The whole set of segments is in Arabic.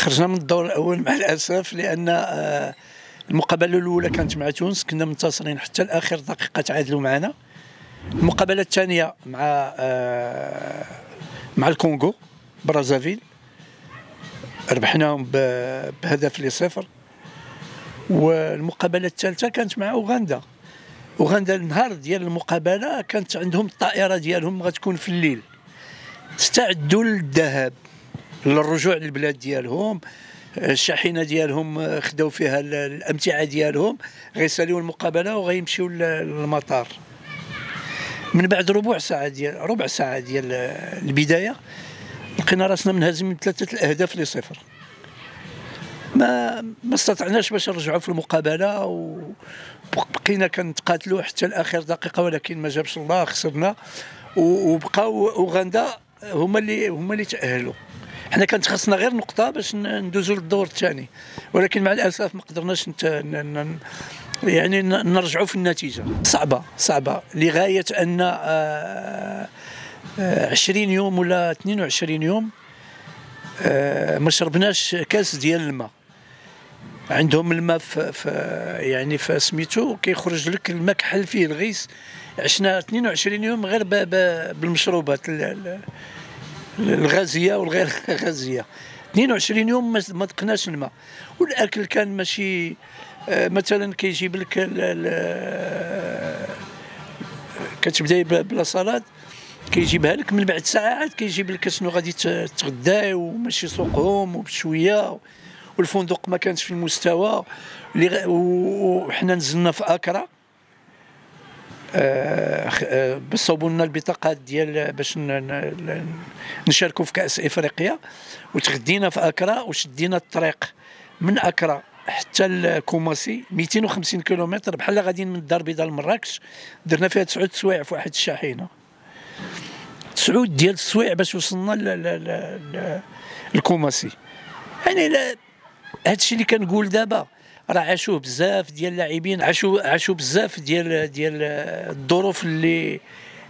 خرجنا من الدور الأول مع الأسف لأن آه، المقابلة الأولى كانت مع تونس كنا منتصرين حتى لاخر دقيقة تعادلوا معنا. المقابلة الثانية مع آه، مع الكونغو برازافيل. ربحناهم بهدف لصفر. والمقابلة الثالثة كانت مع أوغندا. أوغندا النهار ديال المقابلة كانت عندهم الطائرة ديالهم غتكون في الليل. استعدوا للذهاب. للرجوع للبلاد ديالهم. الشاحنة ديالهم خداو فيها الأمتعة ديالهم غيساليو المقابلة وغيمشيو للمطار. من بعد ربع ساعة ديال ربع ساعة ديال البداية لقينا راسنا منهزمين ثلاثة الأهداف لصفر. ما ما استطعناش باش نرجعوا في المقابلة وبقينا كنتقاتلوا حتى لاخر دقيقة ولكن ما جابش الله خسرنا. وبقاو أوغندا هما اللي هما اللي تأهلوا. حنا كانت خاصنا غير نقطة باش ندوزوا للدور الثاني ولكن مع الأسف ما قدرناش. يعني نرجعوا في النتيجة. صعبة صعبة. لغاية أن 20 آه، آه، يوم ولا 22 يوم آه، ما شربناش كاس ديال الماء. عندهم الماء في, في يعني في سميتو كيخرج لك الماء كحل فيه الغيس. عشنا 22 يوم غير بالمشروبات. الغازية والغير غازية. 22 يوم ما دقناش الماء. والأكل كان ماشي آه، مثلا كيجيب لك كتبداي بلا صلاد كيجيبها لك من بعد ساعات كيجيب لك شنو غادي تغداي وماشي سوقهم وبشوية. والفندق ما كانش في المستوى وحنا نزلنا في أكرا. آه، آه، باش صوبوا لنا البطاقات ديال باش نشاركوا في كأس إفريقيا. وتغدينا في أكرا وشدينا الطريق من أكرا حتى الكوماسي 250 كيلومتر. بحال غاديين من الدار البيضاء لمراكش درنا فيها تسعود سوايع في واحد الشاحنة. تسعود ديال السوايع باش وصلنا للكوماسي يعني هذا الشيء اللي كنقول دابا. راه عاشوه بزاف ديال اللاعبين عاشوا عاشوا بزاف ديال ديال الظروف اللي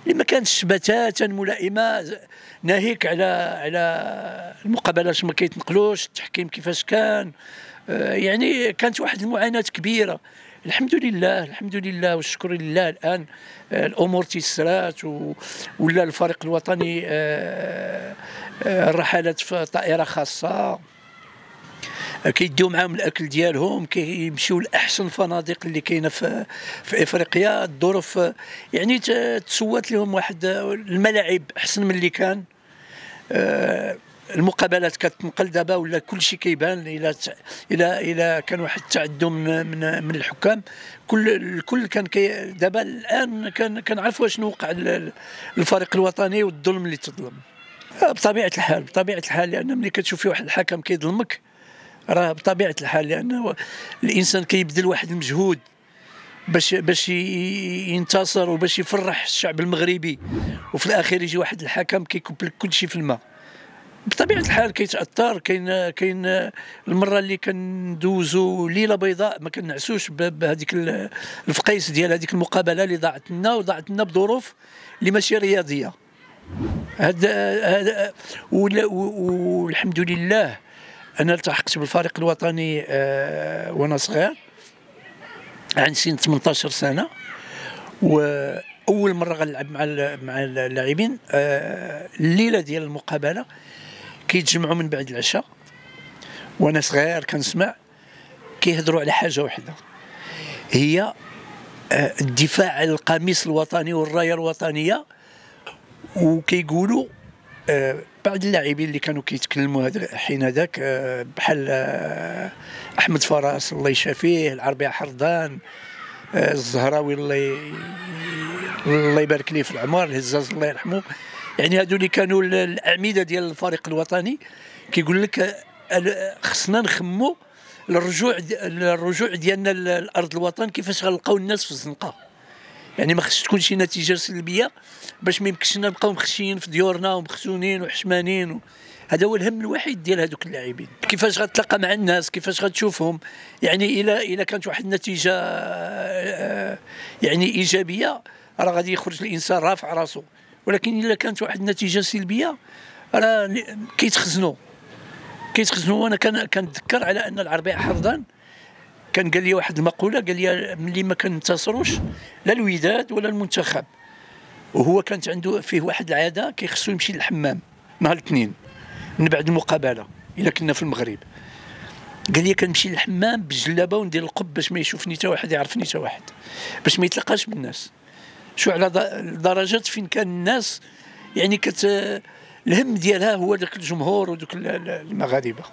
اللي ما كانتش بتاتا ملائمة ناهيك على على المقابلات ما كيتنقلوش التحكيم كيفاش كان. آه، يعني كانت واحد المعاناة كبيرة. الحمد لله الحمد لله والشكر لله الآن آه، الأمور تيسرات ولا الفريق الوطني آه، الرحلات في طائرة خاصة. كيديو معاهم الأكل ديالهم كيمشيو لأحسن الفنادق اللي كاينة في في إفريقيا. الظروف يعني تسوات لهم واحد الملاعب أحسن من اللي كان. آه، المقابلات كتنقل دابا ولا كل شيء كيبان. إلى إلى إلى كان واحد التعدم من من, من الحكام. كل الكل كان كي دابا الآن كان كنعرفوا شنو وقع للفريق الوطني والظلم اللي تظلم. آه، بطبيعة الحال بطبيعة الحال لأن ملي كتشوفي واحد الحكم كيظلمك راه بطبيعة الحال لأنه الإنسان كيبذل واحد المجهود باش باش ينتصر وباش يفرح الشعب المغربي وفي الاخير يجي واحد الحكم كيكب لك كل شيء في الماء. بطبيعة الحال كيتأثر كاين كاين المرة اللي كندوزو ليلة بيضاء ما كنعسوش بهذيك الفقيس ديال هذيك المقابلة اللي ضاعت لنا وضاعت لنا بظروف اللي ماشي رياضية. هذا هذا والحمد لله أنا التحقت بالفريق الوطني آه، وأنا صغير عن سن 18 سنة وأول مرة غنلعب مع مع اللاعبين آه، الليلة ديال المقابلة كيتجمعوا من بعد العشاء وأنا صغير كنسمع كيهضروا على حاجة واحدة هي آه، الدفاع القميص الوطني والراية الوطنية وكيقولوا بعض اللاعبين اللي كانوا كيتكلموا حين هذاك آه، بحال آه، أحمد فراس الله يشافيه العربي حردان آه، الزهراوي الله الله يبارك ليه في العمر الهزاز الله يرحمه. يعني هذو اللي كانوا الأعمدة ديال الفريق الوطني كيقول لك خصنا نخمو الرجوع الرجوع ديالنا لأرض الوطن كيفاش غنلقاو الناس في الزنقة. يعني ما خصش تكون شي نتيجة سلبية باش ما يمكنش نبقاو مخشيين في ديورنا ومخزونين وحشمانين و... هذا هو الهم الوحيد ديال هذوك اللاعبين. كيفاش غتلاقى مع الناس كيفاش غتشوفهم؟ يعني إلى إلى كانت واحد النتيجة آه، يعني إيجابية راه غادي يخرج الإنسان رافع راسه ولكن إلا كانت واحد النتيجة سلبية راه كيتخزنوا. كيتخزنوا. وأنا كنتذكر على أن العربية حرضان كان قال لي واحد المقولة قال لي ملي ما كنتصروش لا الوداد ولا المنتخب. وهو كانت عنده فيه واحد العادة كيخصو يمشي للحمام نهار الاثنين من بعد المقابلة إلا كنا في المغرب. قال لي كنمشي للحمام بالجلابه وندير القب باش ما يشوفني حتى واحد يعرفني حتى واحد باش ما يتلقاش بالناس شو على درجات فين كان الناس؟ يعني كت الهم ديالها هو ذاك الجمهور وذوك المغاربة.